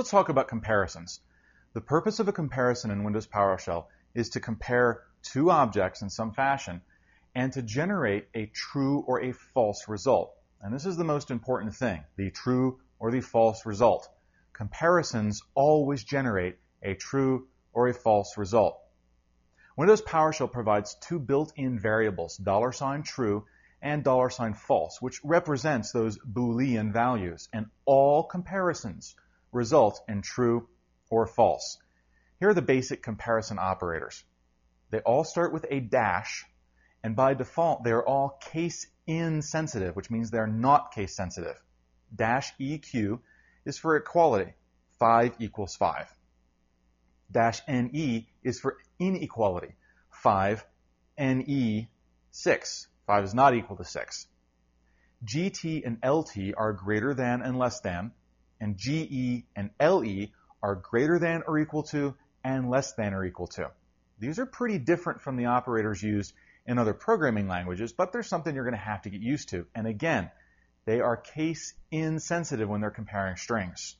Let's talk about comparisons. The purpose of a comparison in Windows PowerShell is to compare two objects in some fashion and to generate a true or a false result. And this is the most important thing, the true or the false result. Comparisons always generate a true or a false result. Windows PowerShell provides two built-in variables, dollar $sign true and dollar $sign false, which represents those Boolean values, and all comparisons result in true or false. Here are the basic comparison operators. They all start with a dash, and by default, they're all case insensitive, which means they're not case sensitive. Dash EQ is for equality. 5 equals 5. Dash NE is for inequality. 5 NE 6. 5 is not equal to 6. GT and LT are greater than and less than, and GE and LE are greater than or equal to and less than or equal to. These are pretty different from the operators used in other programming languages, but there's something you're going to have to get used to. And again, they are case insensitive when they're comparing strings.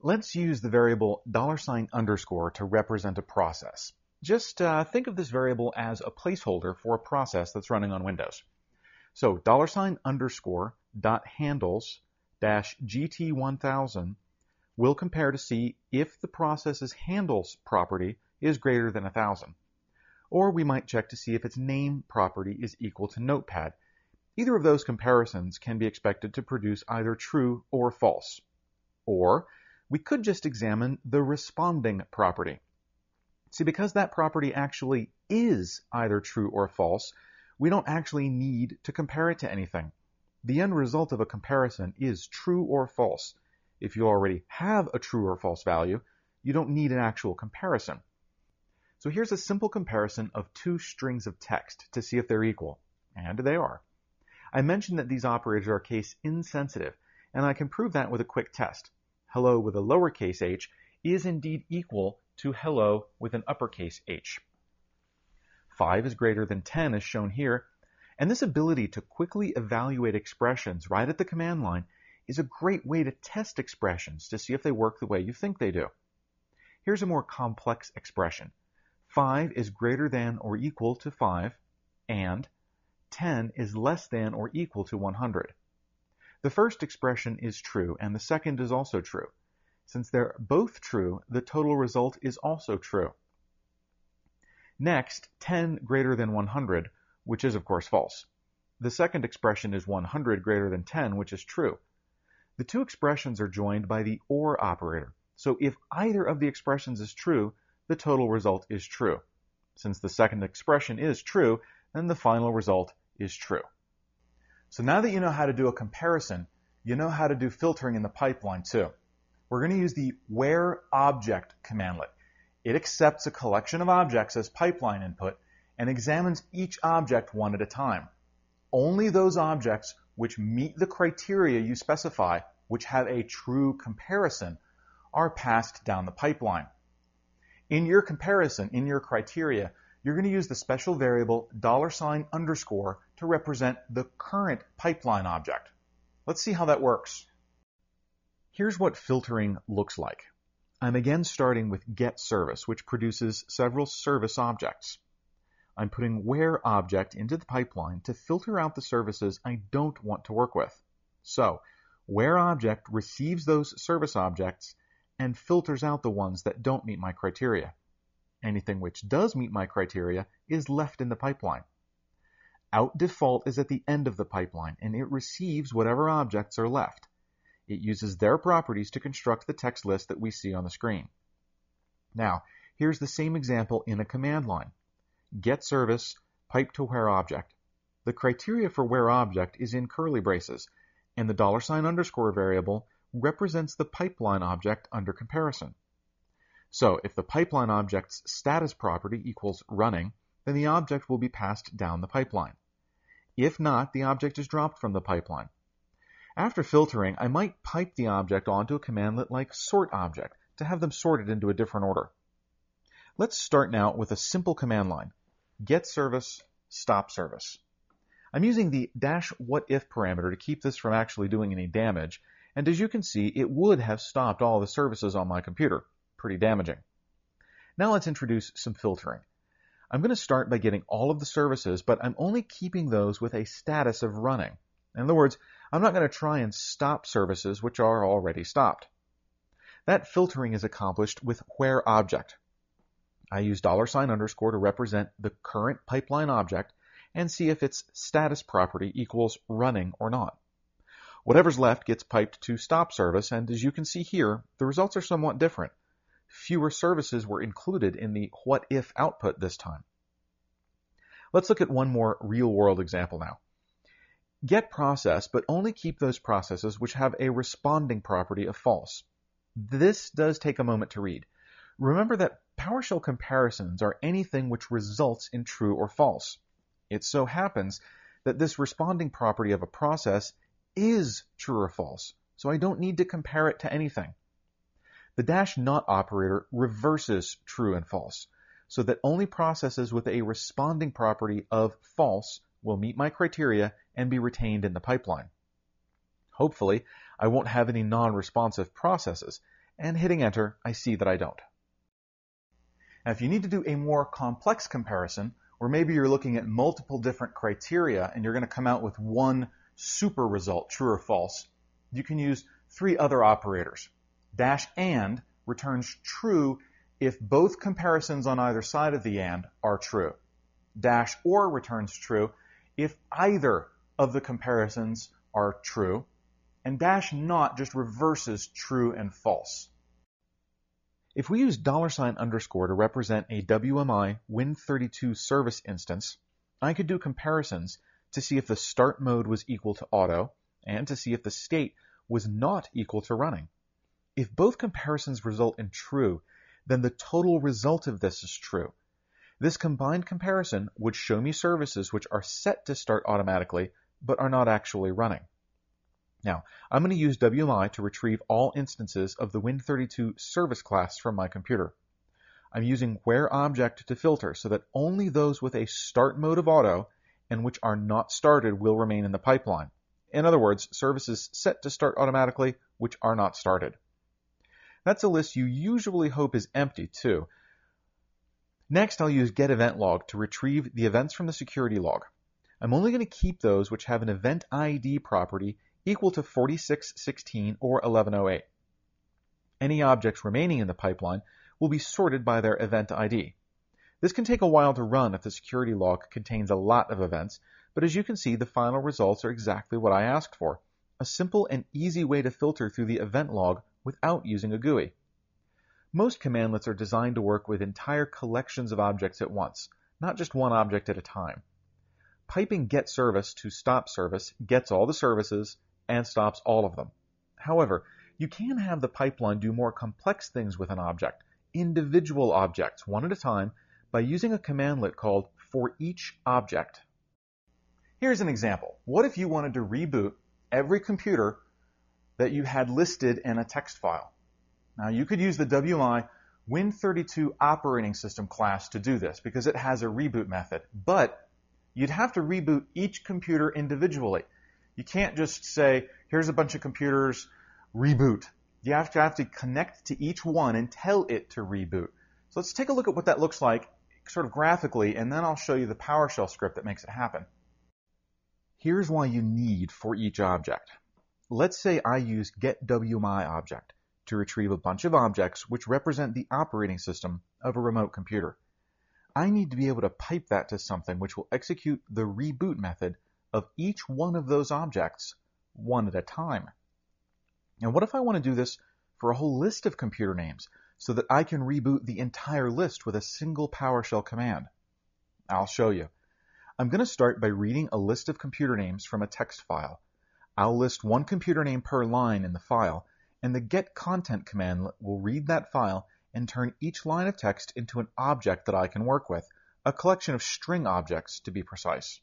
Let's use the variable dollar $sign underscore to represent a process. Just uh, think of this variable as a placeholder for a process that's running on Windows. So underscore dot handles dash GT1000 will compare to see if the process's handles property is greater than 1000. Or we might check to see if its name property is equal to notepad. Either of those comparisons can be expected to produce either true or false. Or we could just examine the responding property. See, because that property actually is either true or false, we don't actually need to compare it to anything. The end result of a comparison is true or false. If you already have a true or false value, you don't need an actual comparison. So here's a simple comparison of two strings of text to see if they're equal. And they are. I mentioned that these operators are case insensitive, and I can prove that with a quick test. Hello with a lowercase h is indeed equal to hello with an uppercase h. 5 is greater than 10 as shown here, and this ability to quickly evaluate expressions right at the command line is a great way to test expressions to see if they work the way you think they do. Here's a more complex expression. 5 is greater than or equal to 5, and 10 is less than or equal to 100. The first expression is true, and the second is also true. Since they're both true, the total result is also true. Next, 10 greater than 100 which is of course false. The second expression is 100 greater than 10, which is true. The two expressions are joined by the OR operator. So if either of the expressions is true, the total result is true. Since the second expression is true, then the final result is true. So now that you know how to do a comparison, you know how to do filtering in the pipeline too. We're going to use the where object commandlet. It accepts a collection of objects as pipeline input and examines each object one at a time. Only those objects which meet the criteria you specify, which have a true comparison, are passed down the pipeline. In your comparison, in your criteria, you're going to use the special variable dollar $sign underscore to represent the current pipeline object. Let's see how that works. Here's what filtering looks like. I'm again starting with get service, which produces several service objects. I'm putting where object into the pipeline to filter out the services I don't want to work with. So, where object receives those service objects and filters out the ones that don't meet my criteria. Anything which does meet my criteria is left in the pipeline. Out default is at the end of the pipeline and it receives whatever objects are left. It uses their properties to construct the text list that we see on the screen. Now, here's the same example in a command line get service, pipe to where object. The criteria for where object is in curly braces, and the dollar sign underscore variable represents the pipeline object under comparison. So if the pipeline object's status property equals running, then the object will be passed down the pipeline. If not, the object is dropped from the pipeline. After filtering, I might pipe the object onto a commandlet like sort object to have them sorted into a different order. Let's start now with a simple command line get service, stop service. I'm using the dash what if parameter to keep this from actually doing any damage, And as you can see, it would have stopped all the services on my computer. Pretty damaging. Now let's introduce some filtering. I'm going to start by getting all of the services, but I'm only keeping those with a status of running. In other words, I'm not going to try and stop services which are already stopped. That filtering is accomplished with where object. I use dollar sign underscore to represent the current pipeline object and see if its status property equals running or not. Whatever's left gets piped to stop service, and as you can see here, the results are somewhat different fewer services were included in the what if output this time. Let's look at one more real world example now. Get process, but only keep those processes which have a responding property of false. This does take a moment to read. Remember that PowerShell comparisons are anything which results in true or false. It so happens that this responding property of a process is true or false, so I don't need to compare it to anything. The dash not operator reverses true and false, so that only processes with a responding property of false will meet my criteria and be retained in the pipeline. Hopefully, I won't have any non-responsive processes, and hitting enter, I see that I don't. Now, if you need to do a more complex comparison, or maybe you're looking at multiple different criteria and you're going to come out with one super result, true or false, you can use three other operators. Dash AND returns true if both comparisons on either side of the AND are true. Dash OR returns true if either of the comparisons are true. And dash not just reverses true and false. If we use dollar sign underscore to represent a WMI Win32 service instance, I could do comparisons to see if the start mode was equal to auto and to see if the state was not equal to running. If both comparisons result in true, then the total result of this is true. This combined comparison would show me services which are set to start automatically, but are not actually running. Now, I'm going to use WMI to retrieve all instances of the Win32 service class from my computer. I'm using where object to filter so that only those with a start mode of auto and which are not started will remain in the pipeline. In other words, services set to start automatically which are not started. That's a list you usually hope is empty too. Next, I'll use getEventLog to retrieve the events from the security log. I'm only going to keep those which have an event ID property equal to 4616 or 1108. Any objects remaining in the pipeline will be sorted by their event ID. This can take a while to run if the security log contains a lot of events, but as you can see, the final results are exactly what I asked for. A simple and easy way to filter through the event log without using a GUI. Most commandlets are designed to work with entire collections of objects at once, not just one object at a time. Piping get service to stop service gets all the services and stops all of them. However, you can have the pipeline do more complex things with an object, individual objects, one at a time, by using a commandlet called for each object. Here's an example. What if you wanted to reboot every computer that you had listed in a text file. Now you could use the WMI Win32 operating system class to do this because it has a reboot method, but you'd have to reboot each computer individually. You can't just say, here's a bunch of computers, reboot. You have to have to connect to each one and tell it to reboot. So let's take a look at what that looks like sort of graphically, and then I'll show you the PowerShell script that makes it happen. Here's why you need for each object. Let's say I use getWMIObject to retrieve a bunch of objects which represent the operating system of a remote computer. I need to be able to pipe that to something which will execute the reboot method of each one of those objects one at a time. Now what if I want to do this for a whole list of computer names so that I can reboot the entire list with a single PowerShell command? I'll show you. I'm going to start by reading a list of computer names from a text file I'll list one computer name per line in the file, and the getContent command will read that file and turn each line of text into an object that I can work with, a collection of string objects to be precise.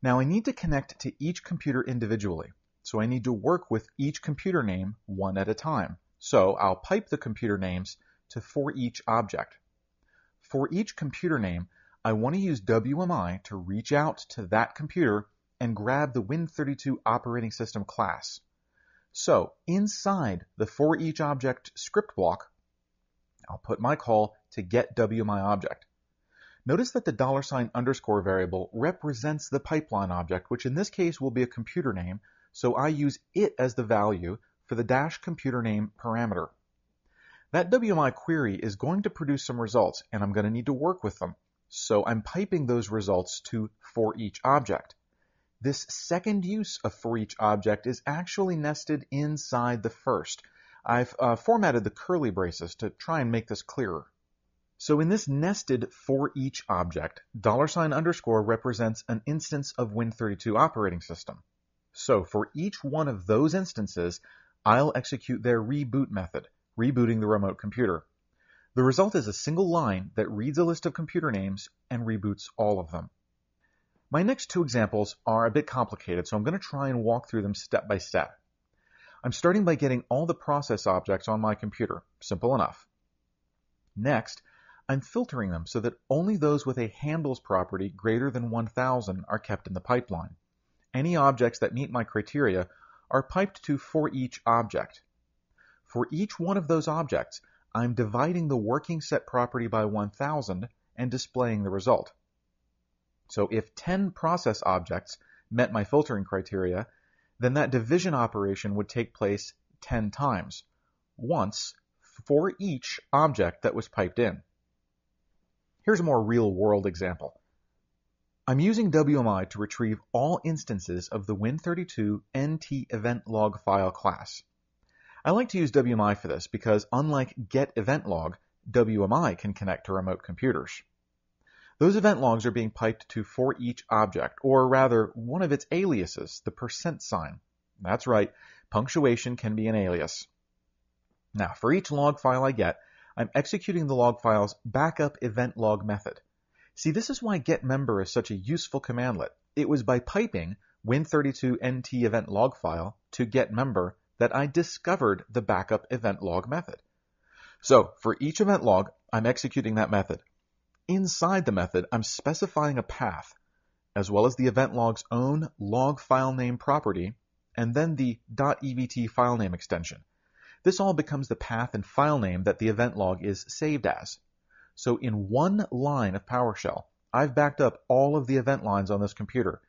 Now I need to connect to each computer individually, so I need to work with each computer name one at a time. So I'll pipe the computer names to for each object. For each computer name, I want to use WMI to reach out to that computer and grab the Win32 operating system class. So inside the for each object script block, I'll put my call to get WMIObject. Notice that the dollar sign underscore variable represents the pipeline object, which in this case will be a computer name, so I use it as the value for the dash computer name parameter. That WMI query is going to produce some results, and I'm going to need to work with them. So I'm piping those results to for each object. This second use of for each object is actually nested inside the first. I've uh, formatted the curly braces to try and make this clearer. So in this nested for each object, dollar sign underscore represents an instance of Win32 operating system. So for each one of those instances, I'll execute their reboot method, rebooting the remote computer. The result is a single line that reads a list of computer names and reboots all of them. My next two examples are a bit complicated, so I'm going to try and walk through them step by step. I'm starting by getting all the process objects on my computer. Simple enough. Next, I'm filtering them so that only those with a handles property greater than 1000 are kept in the pipeline. Any objects that meet my criteria are piped to for each object. For each one of those objects, I'm dividing the working set property by 1000 and displaying the result. So if 10 process objects met my filtering criteria, then that division operation would take place 10 times, once for each object that was piped in. Here's a more real-world example. I'm using WMI to retrieve all instances of the Win32 NT event log file class. I like to use WMI for this because unlike get event log, WMI can connect to remote computers. Those event logs are being piped to for each object, or rather, one of its aliases, the percent sign. That's right, punctuation can be an alias. Now, for each log file I get, I'm executing the log file's backup event log method. See, this is why getMember is such a useful commandlet. It was by piping win32nt event log file to getMember that I discovered the backup event log method. So for each event log, I'm executing that method. Inside the method, I'm specifying a path, as well as the event log's own log file name property, and then the .evt file name extension. This all becomes the path and file name that the event log is saved as. So in one line of PowerShell, I've backed up all of the event lines on this computer.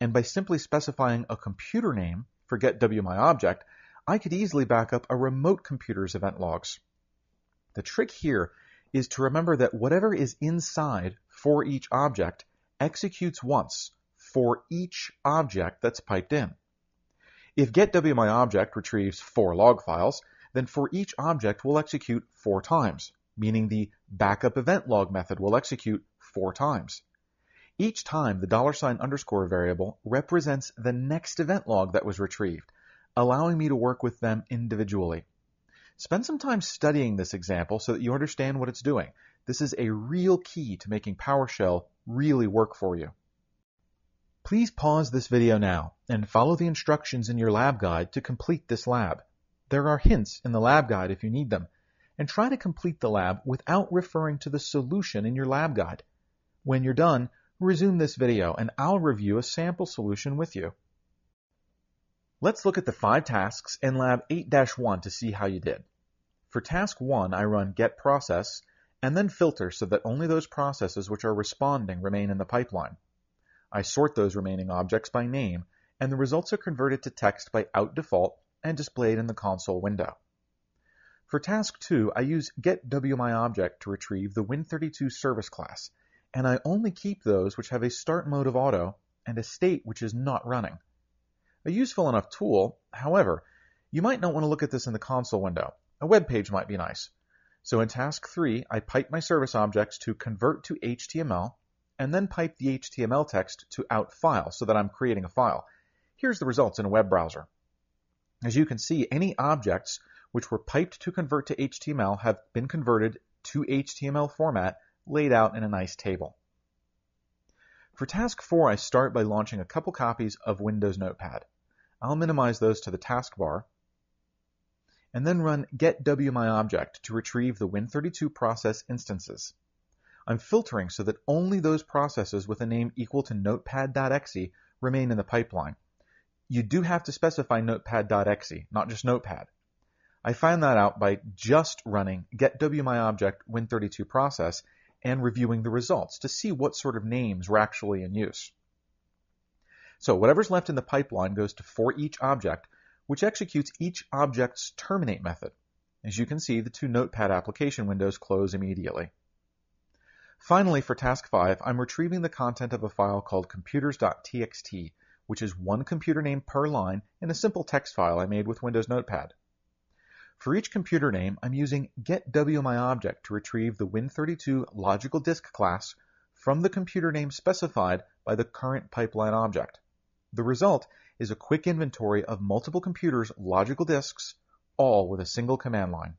And by simply specifying a computer name for getWMIObject, I could easily back up a remote computer's event logs. The trick here is to remember that whatever is inside for each object executes once for each object that's piped in. If getWMIObject retrieves four log files, then for each object we'll execute four times, meaning the backup event log method will execute four times. Each time the dollar sign underscore variable represents the next event log that was retrieved, allowing me to work with them individually. Spend some time studying this example so that you understand what it's doing. This is a real key to making PowerShell really work for you. Please pause this video now and follow the instructions in your lab guide to complete this lab. There are hints in the lab guide if you need them, and try to complete the lab without referring to the solution in your lab guide. When you're done, resume this video and I'll review a sample solution with you. Let's look at the five tasks in lab 8-1 to see how you did. For task 1, I run get process and then filter so that only those processes which are responding remain in the pipeline. I sort those remaining objects by name, and the results are converted to text by out default and displayed in the console window. For task 2, I use getWMIObject to retrieve the Win32 service class, and I only keep those which have a start mode of auto and a state which is not running. A useful enough tool, however, you might not want to look at this in the console window. A web page might be nice. So in task 3, I pipe my service objects to convert to HTML and then pipe the HTML text to out file so that I'm creating a file. Here's the results in a web browser. As you can see, any objects which were piped to convert to HTML have been converted to HTML format laid out in a nice table. For task 4, I start by launching a couple copies of Windows Notepad. I'll minimize those to the taskbar, and then run getWMIObject to retrieve the Win32 process instances. I'm filtering so that only those processes with a name equal to notepad.exe remain in the pipeline. you do have to specify notepad.exe, not just notepad. I found that out by just running get wmiObject win32 process and reviewing the results to see what sort of names were actually in use. So whatever's left in the pipeline goes to for each object, which executes each object's terminate method. As you can see, the two Notepad application windows close immediately. Finally, for task 5, I'm retrieving the content of a file called computers.txt, which is one computer name per line in a simple text file I made with Windows Notepad. For each computer name, I'm using getWMIObject to retrieve the Win32 logical disk class from the computer name specified by the current pipeline object. The result is a quick inventory of multiple computers' logical disks, all with a single command line.